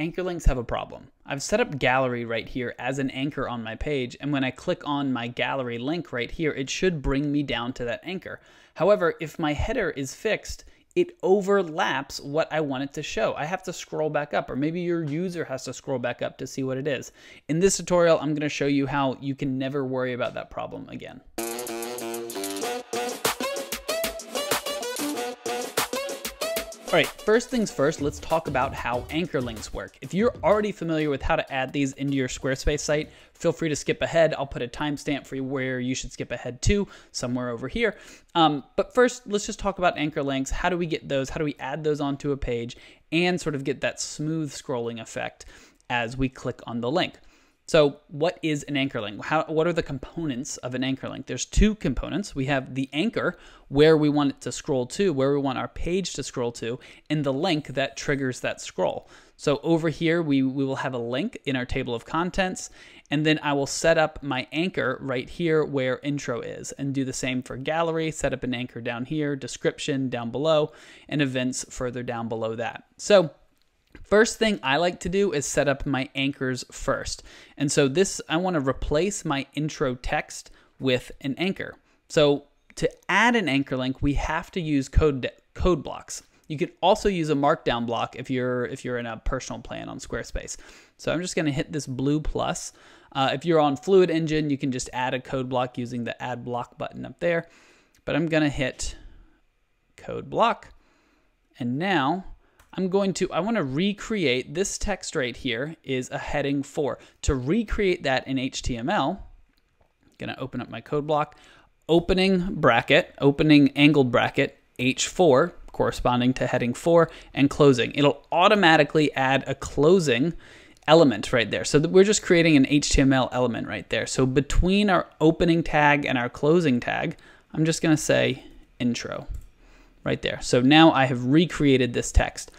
anchor links have a problem. I've set up gallery right here as an anchor on my page, and when I click on my gallery link right here, it should bring me down to that anchor. However, if my header is fixed, it overlaps what I want it to show. I have to scroll back up, or maybe your user has to scroll back up to see what it is. In this tutorial, I'm gonna show you how you can never worry about that problem again. All right, first things first, let's talk about how anchor links work. If you're already familiar with how to add these into your Squarespace site, feel free to skip ahead. I'll put a timestamp for you where you should skip ahead to, somewhere over here. Um, but first, let's just talk about anchor links. How do we get those? How do we add those onto a page and sort of get that smooth scrolling effect as we click on the link? So what is an anchor link? How, what are the components of an anchor link? There's two components. We have the anchor, where we want it to scroll to, where we want our page to scroll to, and the link that triggers that scroll. So over here, we, we will have a link in our table of contents, and then I will set up my anchor right here where intro is, and do the same for gallery, set up an anchor down here, description down below, and events further down below that. So First thing I like to do is set up my anchors first. And so this, I want to replace my intro text with an anchor. So to add an anchor link, we have to use code, code blocks. You can also use a markdown block if you're if you're in a personal plan on Squarespace. So I'm just going to hit this blue plus. Uh, if you're on Fluid Engine, you can just add a code block using the add block button up there. But I'm going to hit code block. And now I'm going to, I want to recreate this text right here is a heading 4. To recreate that in HTML, I'm going to open up my code block, opening bracket, opening angled bracket, H4, corresponding to heading 4, and closing. It'll automatically add a closing element right there. So we're just creating an HTML element right there. So between our opening tag and our closing tag, I'm just going to say intro right there. So now I have recreated this text.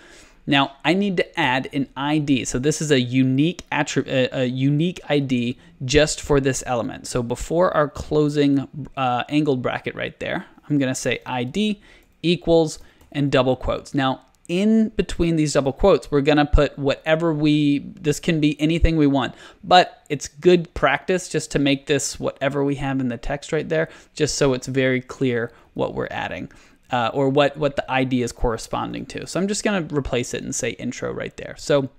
Now I need to add an ID. So this is a unique attribute, a, unique ID just for this element. So before our closing uh, angled bracket right there, I'm gonna say ID equals and double quotes. Now in between these double quotes, we're gonna put whatever we, this can be anything we want, but it's good practice just to make this whatever we have in the text right there, just so it's very clear what we're adding uh, or what, what the ID is corresponding to. So I'm just going to replace it and say intro right there. So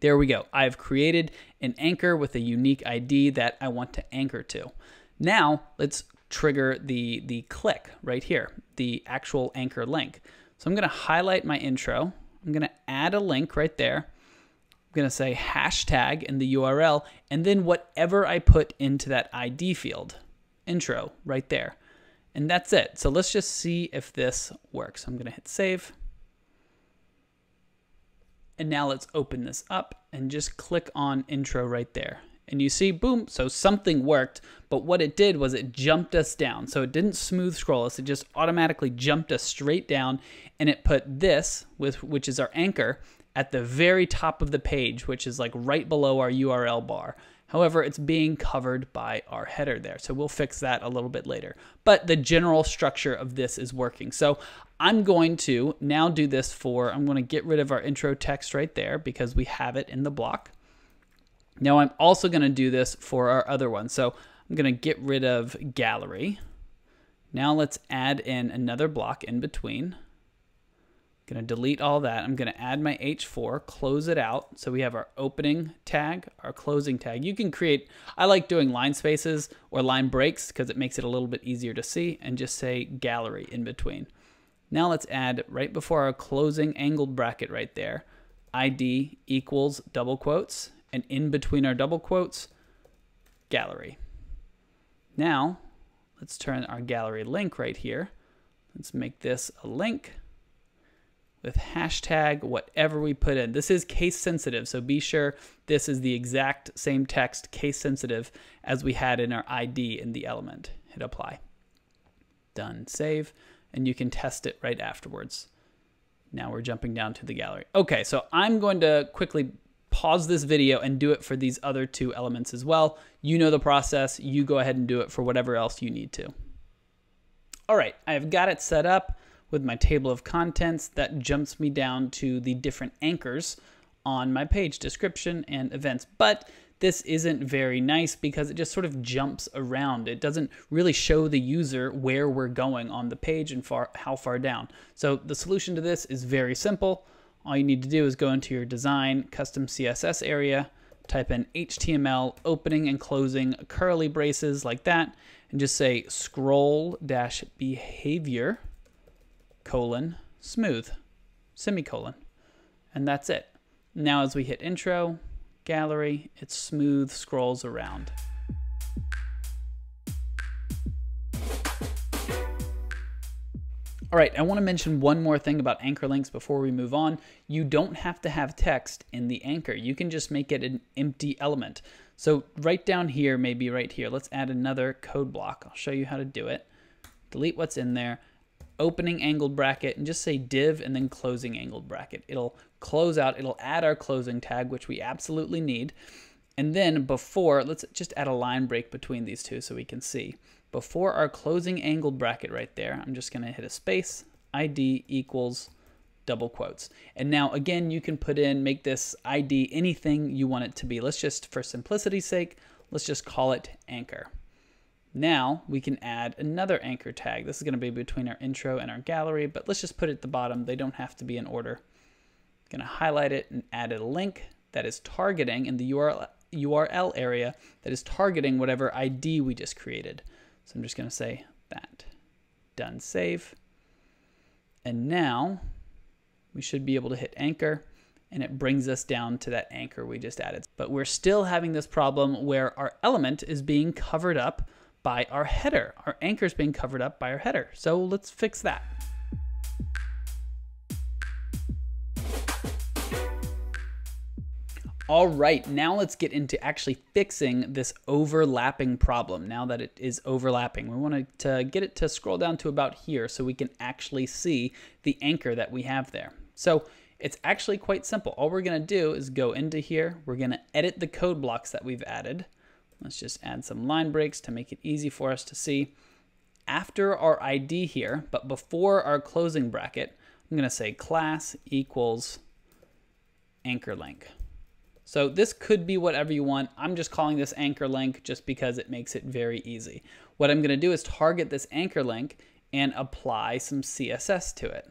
there we go. I've created an anchor with a unique ID that I want to anchor to. Now let's trigger the, the click right here, the actual anchor link. So I'm going to highlight my intro. I'm going to add a link right there. I'm going to say hashtag in the URL and then whatever I put into that ID field, intro right there. And that's it. So let's just see if this works. I'm going to hit save. And now let's open this up and just click on intro right there. And you see, boom, so something worked, but what it did was it jumped us down. So it didn't smooth scroll us, it just automatically jumped us straight down and it put this, with which is our anchor, at the very top of the page, which is like right below our URL bar. However, it's being covered by our header there. So we'll fix that a little bit later. But the general structure of this is working. So I'm going to now do this for, I'm going to get rid of our intro text right there because we have it in the block. Now I'm also going to do this for our other one. So I'm going to get rid of gallery. Now let's add in another block in between. To delete all that. I'm going to add my H4, close it out. So we have our opening tag, our closing tag. You can create, I like doing line spaces or line breaks because it makes it a little bit easier to see and just say gallery in between. Now let's add right before our closing angled bracket right there, ID equals double quotes and in between our double quotes, gallery. Now let's turn our gallery link right here. Let's make this a link with hashtag whatever we put in. This is case sensitive, so be sure this is the exact same text case sensitive as we had in our ID in the element. Hit apply. Done, save, and you can test it right afterwards. Now we're jumping down to the gallery. Okay, so I'm going to quickly pause this video and do it for these other two elements as well. You know the process, you go ahead and do it for whatever else you need to. All right, I've got it set up with my table of contents that jumps me down to the different anchors on my page description and events. But this isn't very nice because it just sort of jumps around. It doesn't really show the user where we're going on the page and far, how far down. So the solution to this is very simple. All you need to do is go into your design custom CSS area, type in HTML opening and closing curly braces like that, and just say scroll dash behavior colon smooth semicolon. And that's it. Now as we hit intro, gallery, it smooth scrolls around. All right, I want to mention one more thing about anchor links before we move on. You don't have to have text in the anchor. You can just make it an empty element. So right down here, maybe right here, let's add another code block. I'll show you how to do it. Delete what's in there, opening angled bracket, and just say div and then closing angled bracket. It'll close out, it'll add our closing tag, which we absolutely need. And then before, let's just add a line break between these two so we can see. Before our closing angled bracket right there, I'm just gonna hit a space, ID equals double quotes. And now again, you can put in, make this ID anything you want it to be. Let's just, for simplicity's sake, let's just call it anchor. Now we can add another anchor tag. This is gonna be between our intro and our gallery, but let's just put it at the bottom. They don't have to be in order. I'm gonna highlight it and add a link that is targeting in the URL, URL area that is targeting whatever ID we just created. So I'm just gonna say that. Done, save. And now we should be able to hit anchor and it brings us down to that anchor we just added. But we're still having this problem where our element is being covered up by our header. Our anchor is being covered up by our header. So let's fix that. All right, now let's get into actually fixing this overlapping problem now that it is overlapping. We want to get it to scroll down to about here so we can actually see the anchor that we have there. So it's actually quite simple. All we're going to do is go into here. We're going to edit the code blocks that we've added. Let's just add some line breaks to make it easy for us to see. After our ID here, but before our closing bracket, I'm going to say class equals anchor link. So this could be whatever you want. I'm just calling this anchor link just because it makes it very easy. What I'm going to do is target this anchor link and apply some CSS to it.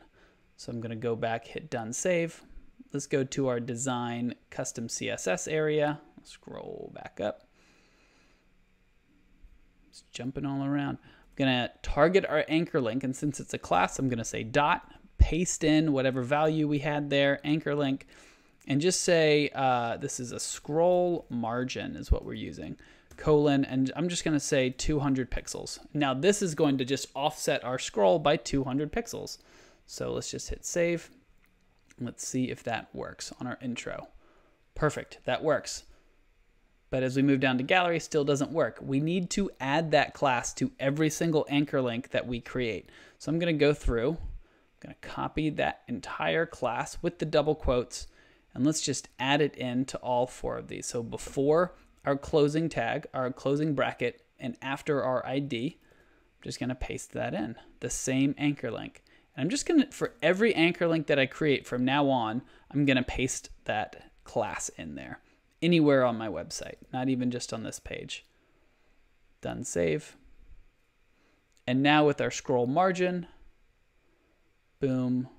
So I'm going to go back, hit done save. Let's go to our design custom CSS area. Scroll back up. It's jumping all around. I'm going to target our anchor link. And since it's a class, I'm going to say dot, paste in whatever value we had there, anchor link and just say uh, this is a scroll margin is what we're using colon and I'm just going to say 200 pixels. Now this is going to just offset our scroll by 200 pixels. So let's just hit save. Let's see if that works on our intro. Perfect, that works. But as we move down to gallery, still doesn't work. We need to add that class to every single anchor link that we create. So I'm gonna go through, I'm gonna copy that entire class with the double quotes, and let's just add it into all four of these. So before our closing tag, our closing bracket, and after our ID, I'm just gonna paste that in, the same anchor link. And I'm just gonna, for every anchor link that I create from now on, I'm gonna paste that class in there, anywhere on my website, not even just on this page. Done save. And now with our scroll margin, boom,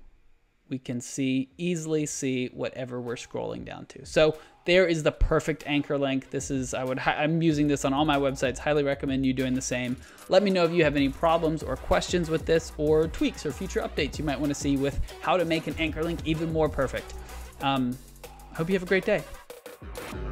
we can see easily see whatever we're scrolling down to. So there is the perfect anchor link. This is I would I'm using this on all my websites. Highly recommend you doing the same. Let me know if you have any problems or questions with this or tweaks or future updates you might want to see with how to make an anchor link even more perfect. Um, hope you have a great day. Thank you.